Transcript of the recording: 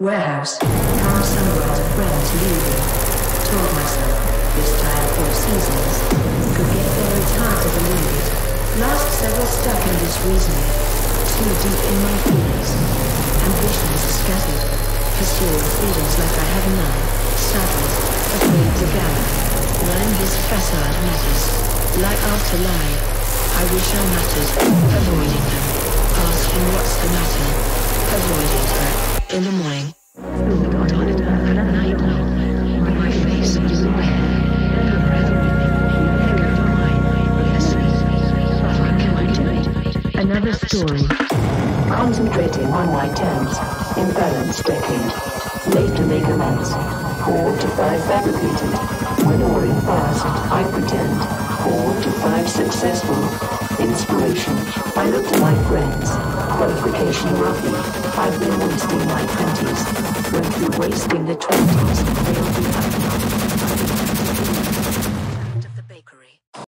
Warehouse. Somewhere to friends leaving. Told myself, this time four seasons. Could get very tired to believe it. Last several stuck in this reasoning. Too deep in my feelings. Ambitions scattered. Pursuing freedoms like I have none. Saddled, afraid to gather. Line this facade matters. Lie after lie. I wish I mattered. Avoiding them. Asking what's can I do? Another story. Concentrating on my terms. Imbalanced decade. Late to make amends. Four to five fabricated. When or in past, I pretend. Four to five successful. Inspiration. I look to my friends. Qualification roughly. I've been wasting the twenties. They'll be.